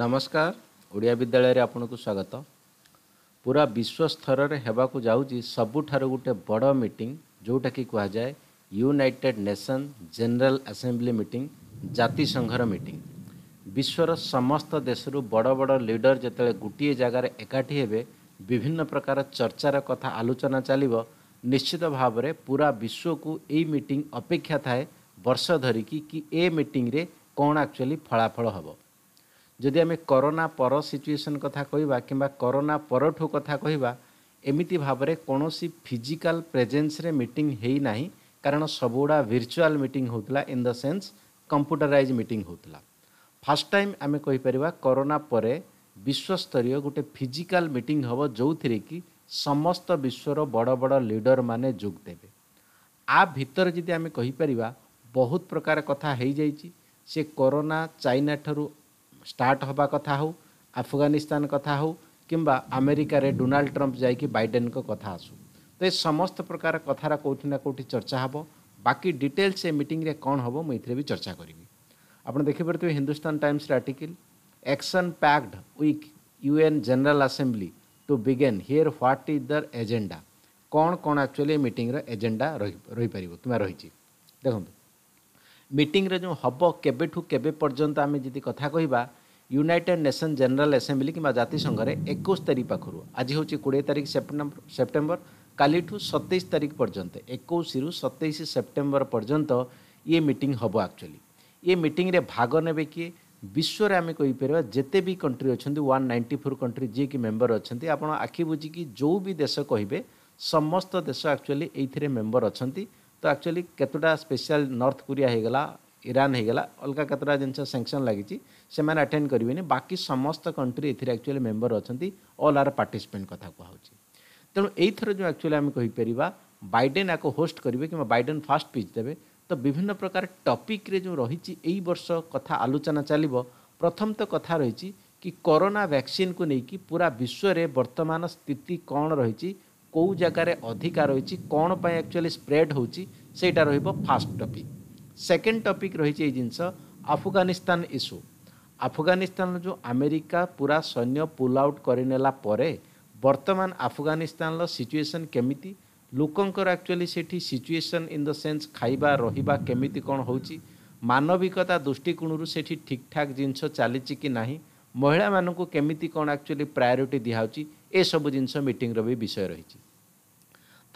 ନମସ୍କାର ଓଡ଼ିଆ ବିଦ୍ୟାଳୟରେ ଆପଣଙ୍କୁ ସ୍ୱାଗତ ପୁରା ବିଶ୍ୱସ୍ତରରେ ହେବାକୁ ଯାଉଛି ସବୁଠାରୁ ଗୋଟିଏ ବଡ଼ ମିଟିଂ ଯେଉଁଟାକି କୁହାଯାଏ United Nation General Assembly meeting ଜାତିସଂଘର ମିଟିଂ ବିଶ୍ୱର ସମସ୍ତ ଦେଶରୁ ବଡ଼ ବଡ଼ ଲିଡ଼ର ଯେତେବେଳେ ଗୋଟିଏ ଜାଗାରେ ଏକାଠି ହେବେ ବିଭିନ୍ନ ପ୍ରକାର ଚର୍ଚ୍ଚାର କଥା ଆଲୋଚନା ଚାଲିବ ନିଶ୍ଚିତ ଭାବରେ ପୁରା ବିଶ୍ୱକୁ ଏଇ ମିଟିଂ ଅପେକ୍ଷା ଥାଏ ବର୍ଷ ଧରିକି କି ଏ ମିଟିଂରେ କ'ଣ ଆକ୍ଚୁଆଲି ଫଳାଫଳ ହେବ ଯଦି ଆମେ କରୋନା ପର ସିଚୁଏସନ୍ କଥା କହିବା କିମ୍ବା କରୋନା ପରଠୁ କଥା କହିବା ଏମିତି ଭାବରେ କୌଣସି ଫିଜିକାଲ୍ ପ୍ରେଜେନ୍ସରେ ମିଟିଂ ହେଇନାହିଁ କାରଣ ସବୁଗୁଡ଼ା ଭିର୍ଚୁଆଲ୍ ମିଟିଂ ହେଉଥିଲା in the sense computerise meeting ହେଉଥିଲା ଫାଷ୍ଟ ଟାଇମ୍ ଆମେ କହିପାରିବା କରୋନା ପରେ ବିଶ୍ୱସ୍ତରୀୟ ଗୋଟେ ଫିଜିକାଲ୍ ମିଟିଂ ହେବ ଯେଉଁଥିରେ କି ସମସ୍ତ ବିଶ୍ୱର ବଡ଼ ବଡ଼ ଲିଡ଼ରମାନେ ଯୋଗ ଦେବେ ଆ ଭିତରେ ଯଦି ଆମେ କହିପାରିବା ବହୁତ ପ୍ରକାର କଥା ହେଇଯାଇଛି ସେ କରୋନା ଚାଇନା ଠାରୁ स्टार्ट हवा कथा हो आफगानिस्तान कथा हो किंबा अमेरिका रे डोनाल्ड ट्रंप जा बाइडेन को कथा आसु तो ये समस्त प्रकार कथार कौटि ना कौटि चर्चा हे बाकी डिटेल्स ए मीटिंग रे कौन हम मुझे भी चर्चा करी आप आपत देखिपे Hindustan Times article action packed week UN General Assembly to begin here what is their agenda कौन कौन आकचुअली मीटिंग रे एजेंडा रही पार तुम्हें रही देखो मीटिंग रे जो हम केबे पर्यटन आम जी कथा कहवा ୟୁନାଇଟେଡ୍ ନେସନ୍ ଜେନେରାଲ୍ ଆସେମ୍ବ୍ଲି କିମ୍ବା ଜାତିସଂଘରେ ଏକୋଇଶ ତାରିଖ ପାଖରୁ ଆଜି ହେଉଛି କୋଡ଼ିଏ ତାରିଖ ସେପ୍ଟେମ୍ବର ସେପ୍ଟେମ୍ବର କାଲିଠୁ ସତେଇଶ ତାରିଖ ପର୍ଯ୍ୟନ୍ତ ଏକୋଇଶରୁ ସତେଇଶ ସେପ୍ଟେମ୍ବର ପର୍ଯ୍ୟନ୍ତ ଇଏ ମିଟିଂ ହେବ ଆକ୍ଚୁଆଲି ଇଏ ମିଟିଂରେ ଭାଗ ନେବେ କିଏ ବିଶ୍ୱରେ ଆମେ କହିପାରିବା ଯେତେ ବି କଣ୍ଟ୍ରି ଅଛନ୍ତି ୱାନ୍ ନାଇଣ୍ଟି ଫୋର୍ କଣ୍ଟ୍ରି ଯିଏକି ମେମ୍ବର ଅଛନ୍ତି ଆପଣ ଆଖି ବୁଝିକି ଯେଉଁ ବି ଦେଶ କହିବେ ସମସ୍ତ ଦେଶ ଆକ୍ଚୁଆଲି ଏଇଥିରେ ମେମ୍ବର ଅଛନ୍ତି ତ ଆକ୍ଚୁଆଲି କେତୋଟା ସ୍ପେଶାଲ ନର୍ଥ କୋରିଆ ହେଇଗଲା ईरान होगा अलग कतेट जिन सैंक्शन लगी अटेड करेंगे बाकी समस्त कंट्री एक्चुअली मेम्बर अच्छा अल आर पार्टीसीपेट कथ कह तेणु यही जो एक्चुअली आम कहीपर बैडेन आपको होस्ट करेंगे कि बैडेन फास्ट पिच देते तो विभिन्न प्रकार टपिक्रे जो रही बर्ष कथ आलोचना चलो प्रथम तो कथ रही कि कोरोना वैक्सीन को लेकिन पूरा विश्व में बर्तमान स्थिति कौन रही कौ जगार अधिका रही कौन पर आकचुअली स्प्रेड होटा रास्ट टपिक ସେକେଣ୍ଡ ଟପିକ୍ ରହିଛି ଏଇ ଜିନିଷ ଆଫଗାନିସ୍ତାନ ଇସ୍ୟୁ ଆଫଗାନିସ୍ତାନର ଯେଉଁ ଆମେରିକା ପୁରା ସୈନ୍ୟ ପୁଲ୍ ଆଉଟ୍ କରିନେଲା ପରେ ବର୍ତ୍ତମାନ ଆଫଗାନିସ୍ତାନର ସିଚୁଏସନ୍ କେମିତି ଲୋକଙ୍କର ଆକ୍ଚୁଆଲି ସେଠି ସିଚୁଏସନ୍ ଇନ୍ ଦ ସେନ୍ସ ଖାଇବା ରହିବା କେମିତି କ'ଣ ହେଉଛି ମାନବିକତା ଦୃଷ୍ଟିକୋଣରୁ ସେଠି ଠିକ୍ଠାକ୍ ଜିନିଷ ଚାଲିଛି କି ନାହିଁ ମହିଳାମାନଙ୍କୁ କେମିତି କ'ଣ ଆକ୍ଚୁଆଲି ପ୍ରାୟୋରିଟି ଦିଆହେଉଛି ଏସବୁ ଜିନିଷ ମିଟିଂର ବି ବିଷୟ ରହିଛି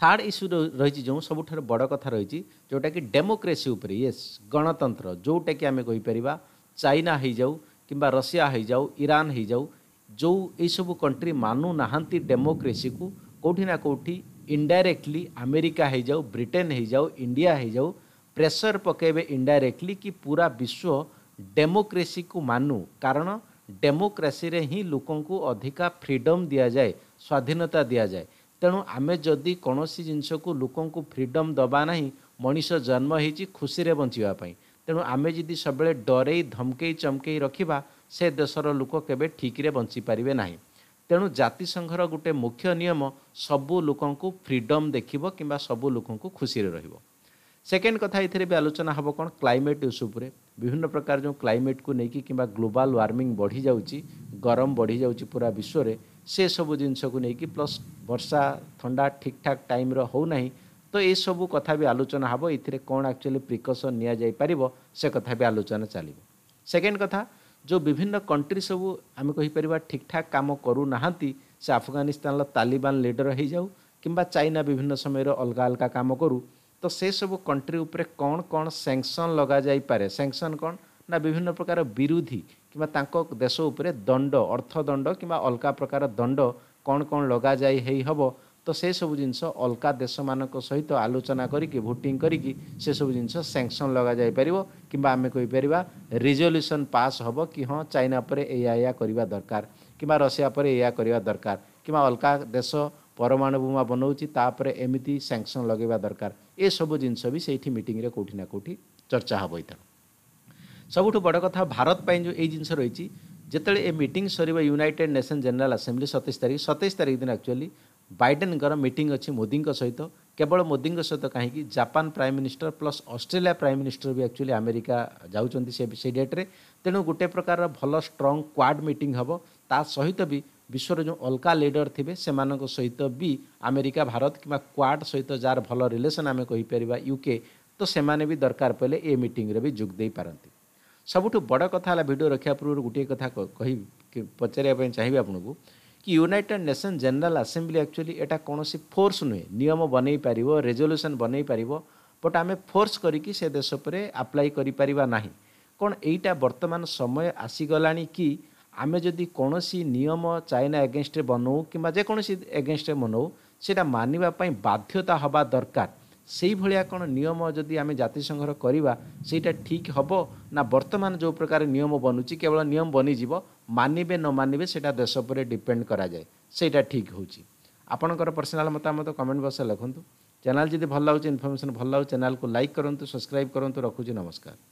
थार्ड इश्यू रही जो सब बड़ कथ रही जोटा कि डेमोक्रेसी उपर ये गणतंत्र जोटा कि आम कहींपर चाइना हो जाऊ कि रशिया ईरान हो जाऊ जो यू कंट्री मानुना डेमोक्रेसी को कौटिना ना कौटी इनडाइरेक्टली आमेरिका हो जाऊ ब्रिटेन हो जाऊ इंडिया हो जाऊ प्रेसर पकेबे इनडाइरेक्टली कि पूरा विश्व डेमोक्रेसी को मानु कारण डेमोक्रेसी हिं लोक अधिका फ्रीडम दिया जाए स्वाधीनता दिया जाए ତେଣୁ ଆମେ ଯଦି କୌଣସି ଜିନିଷକୁ ଲୋକଙ୍କୁ ଫ୍ରିଡ଼ମ୍ ଦେବା ନାହିଁ ମଣିଷ ଜନ୍ମ ହେଇଛି ଖୁସିରେ ବଞ୍ଚିବା ପାଇଁ ତେଣୁ ଆମେ ଯଦି ସବୁବେଳେ ଡରେଇ ଧମକେଇ ଚମକେଇ ରଖିବା ସେ ଦେଶର ଲୋକ କେବେ ଠିକ୍ରେ ବଞ୍ଚିପାରିବେ ନାହିଁ ତେଣୁ ଜାତିସଂଘର ଗୋଟେ ମୁଖ୍ୟ ନିୟମ ସବୁ ଲୋକଙ୍କୁ ଫ୍ରିଡ଼ମ୍ ଦେଖିବ କିମ୍ବା ସବୁ ଲୋକଙ୍କୁ ଖୁସିରେ ରହିବ ସେକେଣ୍ଡ କଥା ଏଥିରେ ବି ଆଲୋଚନା ହେବ କ'ଣ କ୍ଲାଇମେଟ୍ ଇସ୍ୟୁ ଉପରେ ବିଭିନ୍ନ ପ୍ରକାର ଯେଉଁ କ୍ଲାଇମେଟ୍କୁ ନେଇକି କିମ୍ବା ଗ୍ଲୋବାଲ୍ ୱାର୍ମିଂ ବଢ଼ିଯାଉଛି ଗରମ ବଢ଼ିଯାଉଛି ପୁରା ବିଶ୍ୱରେ ସେ ସବୁ ଜିନିଷକୁ ନେଇକି ପ୍ଲସ୍ ବର୍ଷା ଥଣ୍ଡା ଠିକ୍ଠାକ୍ ଟାଇମ୍ର ହେଉନାହିଁ ତ ଏସବୁ କଥା ବି ଆଲୋଚନା ହେବ ଏଥିରେ କ'ଣ ଆକ୍ଚୁଆଲି ପ୍ରିକସନ୍ ନିଆଯାଇପାରିବ ସେ କଥା ବି ଆଲୋଚନା ଚାଲିବ ସେକେଣ୍ଡ କଥା ଯେଉଁ ବିଭିନ୍ନ କଣ୍ଟ୍ରି ସବୁ ଆମେ କହିପାରିବା ଠିକ୍ଠାକ୍ କାମ କରୁନାହାନ୍ତି ସେ ଆଫଗାନିସ୍ତାନର ତାଲିବାନ ଲିଡର୍ ହୋଇଯାଉ କିମ୍ବା ଚାଇନା ବିଭିନ୍ନ ସମୟରେ ଅଲଗା ଅଲଗା କାମ କରୁ ତ ସେସବୁ କଣ୍ଟ୍ରି ଉପରେ କ'ଣ କ'ଣ ସ୍ୟାଙ୍କସନ୍ ଲଗାଯାଇପାରେ ସ୍ୟାଙ୍କସନ୍ କ'ଣ ନା ବିଭିନ୍ନ ପ୍ରକାର ବିରୋଧୀ କିମ୍ବା ତାଙ୍କ ଦେଶ ଉପରେ ଦଣ୍ଡ ଅର୍ଥଦଣ୍ଡ କିମ୍ବା ଅଲଗା ପ୍ରକାର ଦଣ୍ଡ କ'ଣ କ'ଣ ଲଗାଯାଇ ହେଇହେବ ତ ସେସବୁ ଜିନିଷ ଅଲଗା ଦେଶମାନଙ୍କ ସହିତ ଆଲୋଚନା କରିକି ଭୋଟିଂ କରିକି ସେସବୁ ଜିନିଷ ସ୍ୟାଙ୍କସନ୍ ଲଗାଯାଇପାରିବ କିମ୍ବା ଆମେ କହିପାରିବା ରିଜଲ୍ୟୁସନ୍ ପାସ୍ ହେବ କି ହଁ ଚାଇନା ପରେ ଏଇଆ ଏଇଆ କରିବା ଦରକାର କିମ୍ବା ରଷିଆ ପରେ ଏଇଆ କରିବା ଦରକାର କିମ୍ବା ଅଲଗା ଦେଶ ପରମାଣୁ ବୋମା ବନାଉଛି ତାପରେ ଏମିତି ସ୍ୟାଙ୍କସନ୍ ଲଗାଇବା ଦରକାର ଏସବୁ ଜିନିଷ ବି ସେଇଠି ମିଟିଂରେ କେଉଁଠି ନା କେଉଁଠି ଚର୍ଚ୍ଚା ହେବ ଏଇଥର ସବୁଠୁ ବଡ଼ କଥା ଭାରତ ପାଇଁ ଯେଉଁ ଏଇ ଜିନିଷ ରହିଛି ଯେତେବେଳେ ଏ ମିଟିଂ ସରିବ ୟୁନାଇଟେଡ୍ ନେସନ୍ ଜେନେରାଲ୍ ଆସେମ୍ବ୍ଲି ସତେଇଶ ତାରିଖ ସତେଇଶ ତାରିଖ ଦିନ ଆକ୍ଚୁଆଲି ବାଇଡେନ୍ଙ୍କର ମିଟିଂ ଅଛି ମୋଦିଙ୍କ ସହିତ କେବଳ ମୋଦିଙ୍କ ସହିତ କାହିଁକି Japan prime minister plus Australia prime minister ବି ଆକ୍ଚୁଆଲି ଆମେରିକା ଯାଉଛନ୍ତି ସେ ସେଇ ଡେଟ୍ରେ ତେଣୁ ଗୋଟେ ପ୍ରକାରର ଭଲ ଷ୍ଟ୍ରଙ୍ଗ୍ କ୍ୱାଡ୍ ମିଟିଂ ହେବ ତା ସହିତ ବି ବିଶ୍ୱର ଯେଉଁ ଅଲଗା ଲିଡର ଥିବେ ସେମାନଙ୍କ ସହିତ ବି ଆମେରିକା ଭାରତ କିମ୍ବା କ୍ୱାଡ୍ ସହିତ ଯାହାର ଭଲ ରିଲେସନ୍ ଆମେ କହିପାରିବା ୟୁକେ ତ ସେମାନେ ବି ଦରକାର ପଡ଼ିଲେ ଏ ମିଟିଂରେ ବି ଯୋଗ ଦେଇପାରନ୍ତି ସବୁଠୁ ବଡ଼ କଥା ହେଲା ଭିଡ଼ିଓ ରଖିବା ପୂର୍ବରୁ ଗୋଟିଏ କଥା କହି ପଚାରିବା ପାଇଁ ଚାହିଁବି ଆପଣଙ୍କୁ କି United Nation General Assembly actually ଏଇଟା କୌଣସି ଫୋର୍ସ ନୁହେଁ ନିୟମ ବନେଇ ପାରିବ ରେଜଲ୍ୟୁସନ୍ ବନେଇ ପାରିବ ବଟ୍ ଆମେ ଫୋର୍ସ କରିକି ସେ ଦେଶ ଉପରେ ଆପ୍ଲାଏ କରିପାରିବା ନାହିଁ କ'ଣ ଏଇଟା ବର୍ତ୍ତମାନ ସମୟ ଆସିଗଲାଣି କି ଆମେ ଯଦି କୌଣସି ନିୟମ ଚାଇନା ଏଗେନଷ୍ଟରେ ବନଉ କିମ୍ବା ଯେକୌଣସି ଏଗେନଷ୍ଟରେ ବନଉ ସେଇଟା ମାନିବା ପାଇଁ ବାଧ୍ୟତା ହେବା ଦରକାର ସେଇଭଳିଆ କ'ଣ ନିୟମ ଯଦି ଆମେ ଜାତିସଂଘର କରିବା ସେଇଟା ଠିକ୍ ହେବ ନା ବର୍ତ୍ତମାନ ଯେଉଁ ପ୍ରକାର ନିୟମ ବନୁଛି କେବଳ ନିୟମ ବନିଯିବ ମାନିବେ ନ ମାନିବେ ସେଇଟା ଦେଶ ଉପରେ ଡିପେଣ୍ଡ କରାଯାଏ ସେଇଟା ଠିକ୍ ହେଉଛି ଆପଣଙ୍କର ପର୍ସନାଲ୍ ମତାମତ କମେଣ୍ଟ ବକ୍ସରେ ଲେଖନ୍ତୁ ଚ୍ୟାନେଲ୍ ଯଦି ଭଲ ଲାଗୁଛି ଇନଫର୍ମେସନ୍ ଭଲ ଲାଗୁଛି ଚ୍ୟାନେଲ୍କୁ ଲାଇକ୍ କରନ୍ତୁ ସବସ୍କ୍ରାଇବ୍ କରନ୍ତୁ ରଖୁଛି ନମସ୍କାର